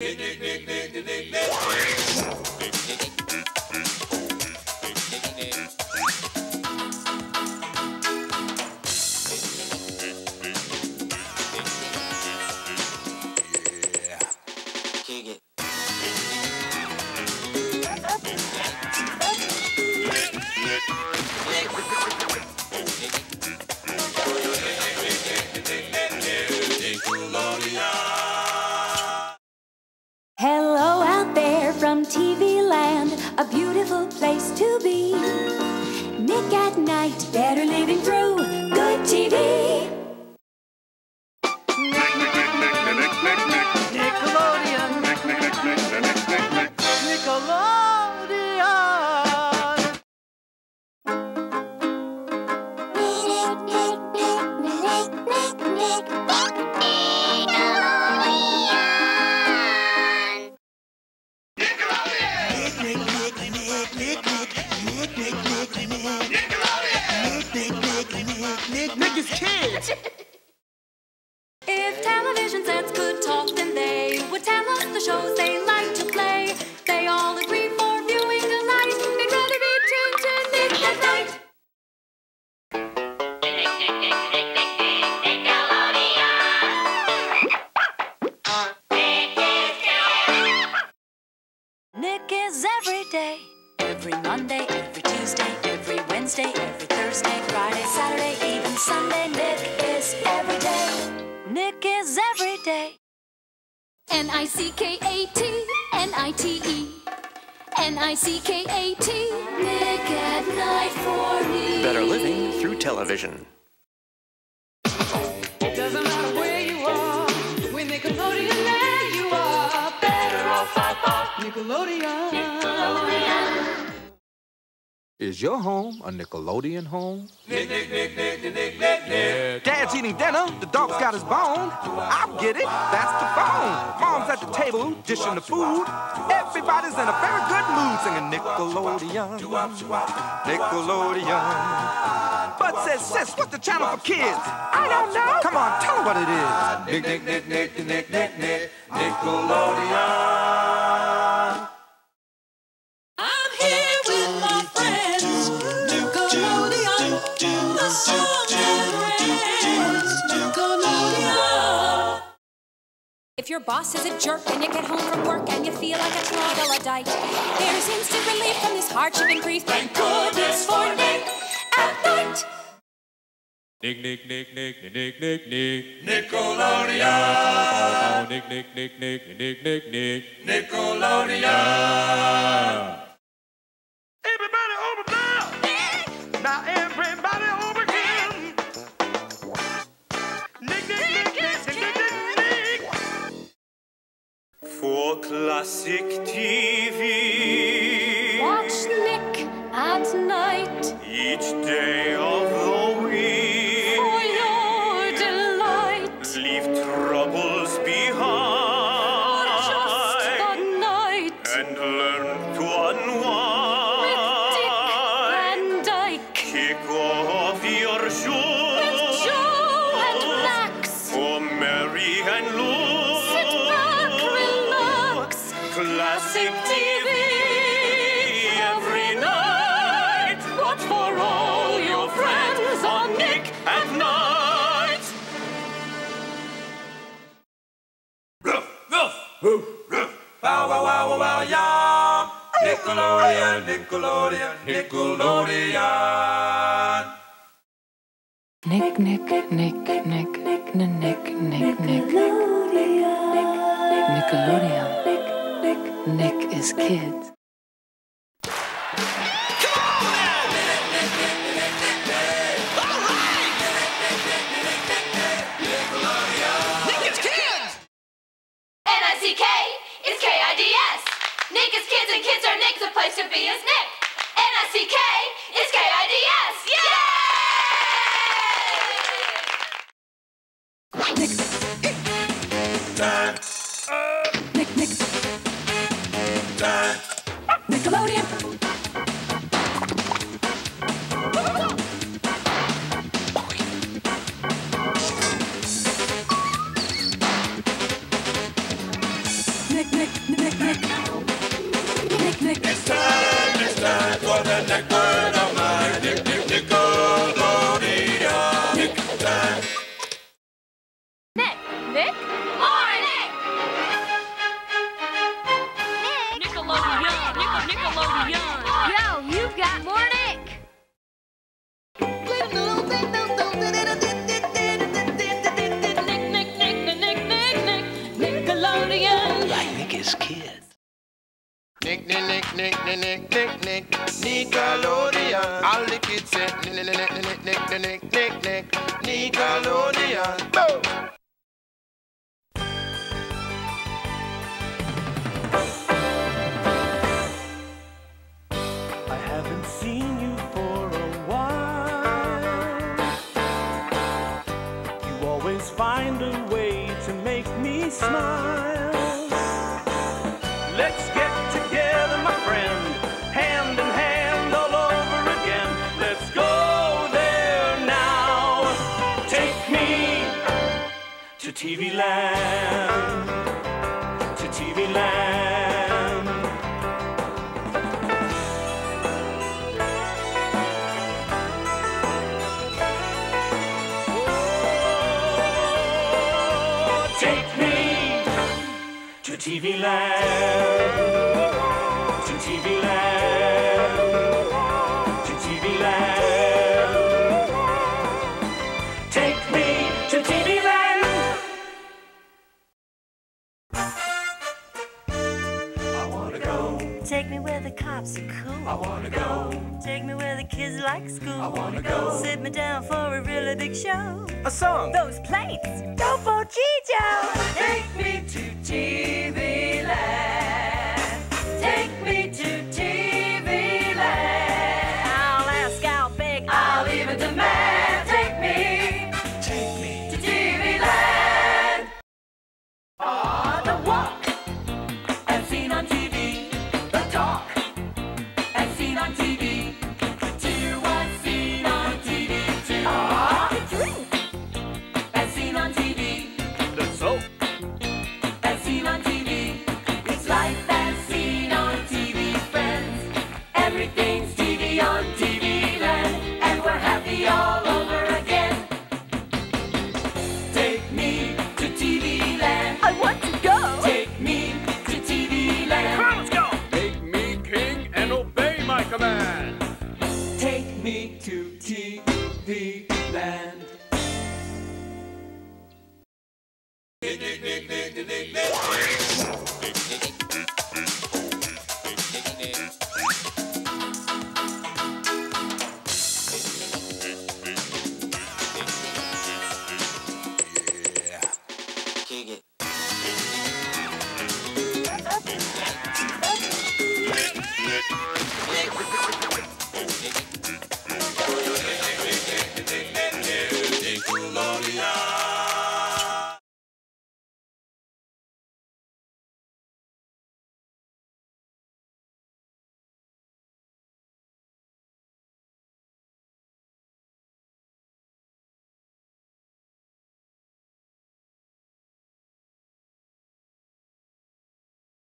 Yeah. Better living through good TV. Nickelodeon. Nickelodeon. Nick, Nick, Nick, Nick, Nick kids. Sunday. Nick is every day. Nick is every day. N I C K A T N I T E N I C K A T Nick at Nite for me. Better living through television. Doesn't matter where you are, with Nickelodeon, there you are. Better off, off, off. Nickelodeon. Is your home a Nickelodeon home? Nick, Nick, Nick, Nick, Nick, Nick, Nick. Dad's eating dinner, the dog's got his bone. I get it, that's the phone. Mom's at the table, dishing the food. Everybody's in a very good mood singing Nickelodeon. Nickelodeon. Bud says, sis, what's the channel for kids? I don't know. Come on, tell 'em what it is. Nick, Nick, Nick, Nick, Nick, Nick, Nick, Nickelodeon. If your boss is a jerk and you get home from work and you feel like a troglodyte, there's instant relief from this hardship and grief. Thank goodness for Nick at Nite. Nick, Nick, Nick, Nick, Nick, Nick, Nick. Nickelodeon. Nick, Nick, Nick, Nick, Nick, Nick, Nick. Nickelodeon. Lasst dich At night. Bow wow wow wow wow yum. Nickelodeon, Nickelodeon, Nickelodeon. Nick, Nick, Nick, Nick, Nick, Nick, Nick, Nick, Nick. Nick is kids. Time. Nick, Nick. Time. Nickelodeon. Nick? Nickelodeon! Like kid. Nick, Nick, Nick, Nick, Nick, Nick, Nick, Nick, Nickelodeon. All the kids say Nick, Nick, Nick, Nick, Nick, Nick, Nick, Nick, Nickelodeon. Boom. I haven't seen you for a while. You always find a way to make me smile. TV land. To TV land. Oh, Take me to TV land. Kids like school. I wanna go. Sit me down for a really big show. A song. Those plates. Go for Chicho. Take me to TV Kick it.